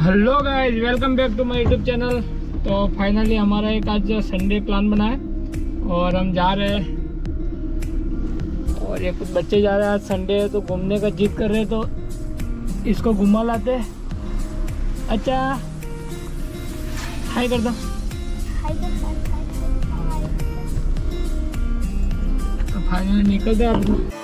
Hello guys welcome back to my YouTube channel तो finally हमारा एक आज संडे प्लान बना है और हम जा रहे हैं। और ये कुछ बच्चे जा रहे हैं आज संडे है तो घूमने का जिद कर रहे हैं तो इसको घुमा लाते अच्छा। हाय कर दो तो फाइनली निकलते हैं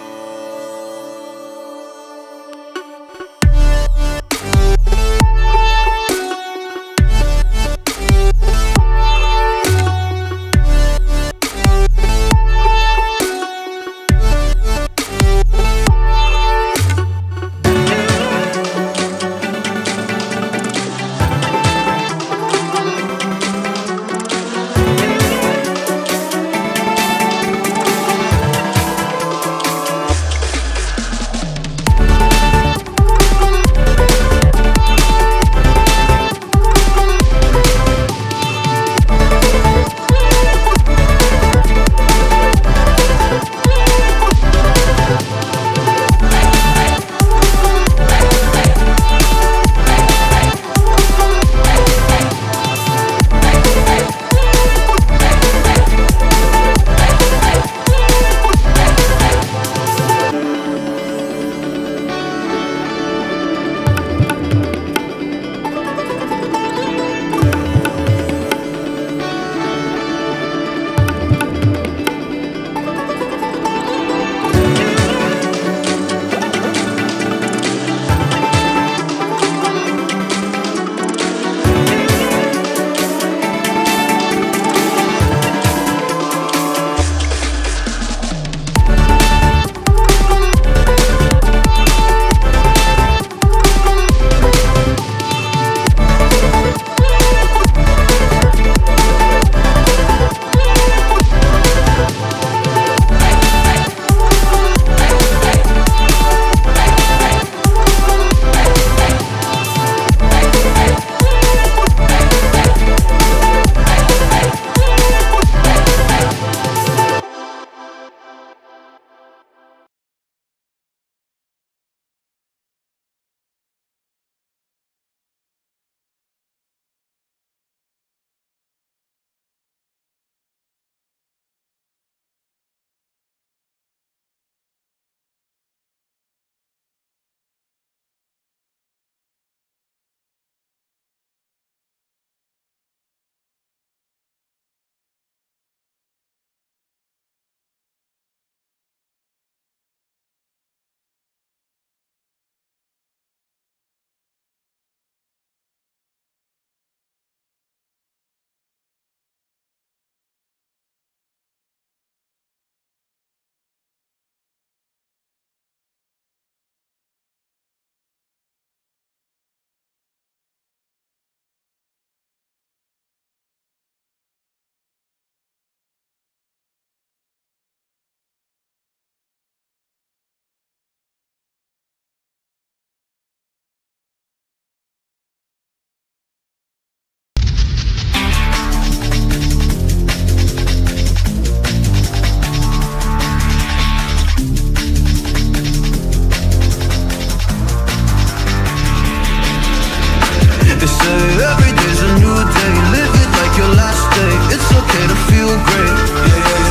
They say every day's a new day. Live it like your last day. It's okay to feel great. Yeah,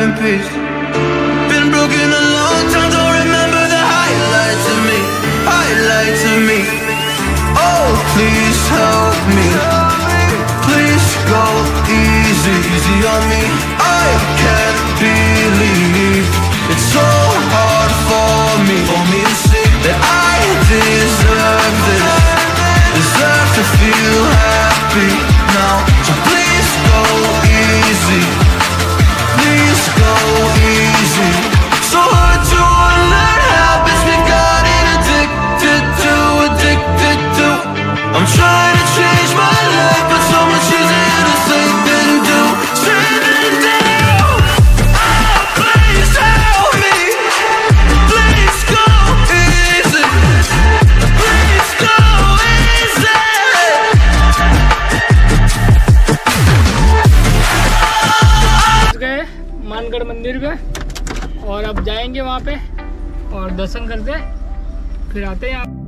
in peace. Been broken a long time, don't remember the highlights of me, highlights of me. Oh, please help me. Please go easy, easy on me. I can't believe it's so hard for me, for me to see that I deserve this. Deserve to feel happy दर्शन करते फिर आते हैं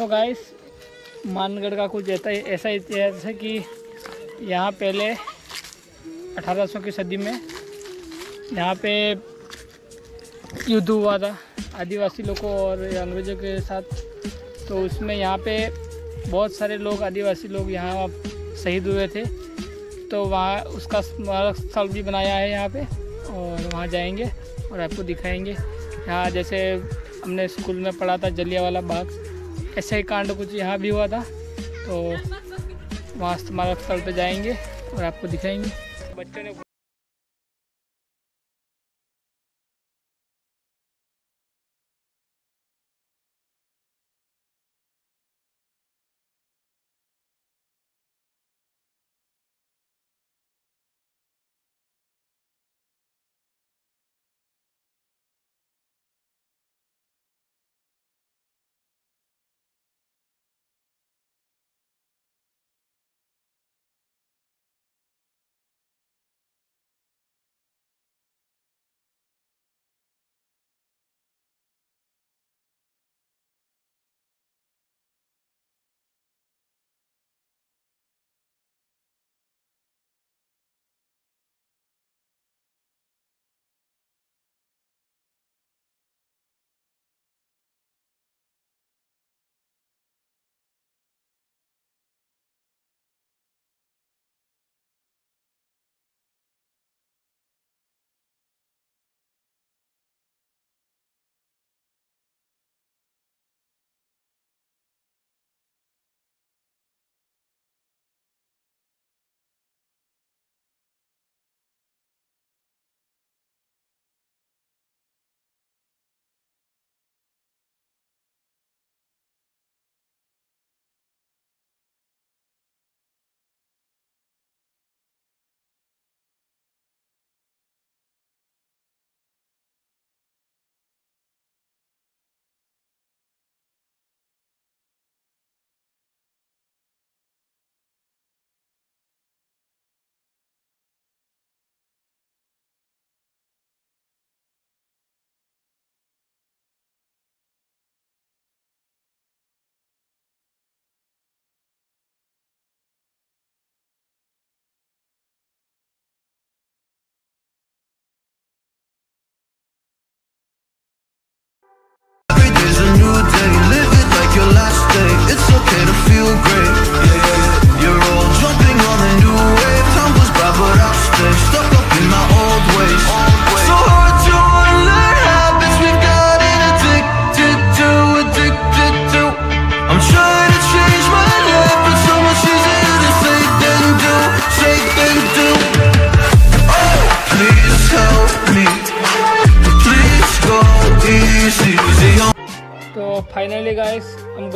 तो guys Mangarh का कुछ ऐसा ऐसा इतिहास है कि यहाँ पहले 1800 की सदी में यहाँ पे युद्ध हुआ था, आदिवासी लोगों और अंग्रेज़ों के साथ। तो उसमें यहाँ पे बहुत सारे लोग, आदिवासी लोग यहाँ शहीद हुए थे। तो वहाँ उसका स्मारक स्थल भी बनाया है यहाँ पे और वहाँ जाएँगे और आपको दिखाएँगे। यहाँ जैसे हमने स्कूल में पढ़ा था जलियावाला बाग ऐसे ही कांड कुछ यहाँ भी हुआ था। तो वहाँ स्मारक स्थल पर जाएँगे और आपको दिखाएँगे। बच्चों ने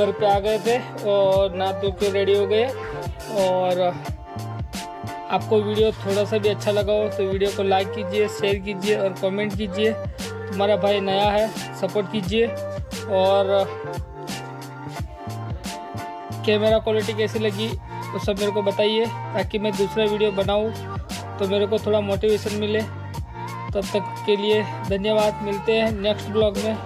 घर पे आ गए थे और नहा धो के रेडी हो गए। और आपको वीडियो थोड़ा सा भी अच्छा लगा हो तो वीडियो को लाइक कीजिए शेयर कीजिए और कमेंट कीजिए। तुम्हारा भाई नया है सपोर्ट कीजिए। और कैमरा क्वालिटी कैसी लगी, वो सब मेरे को बताइए, ताकि मैं दूसरा वीडियो बनाऊँ तो मेरे को थोड़ा मोटिवेशन मिले। तब तक के लिए धन्यवाद, मिलते हैं नेक्स्ट ब्लॉग में।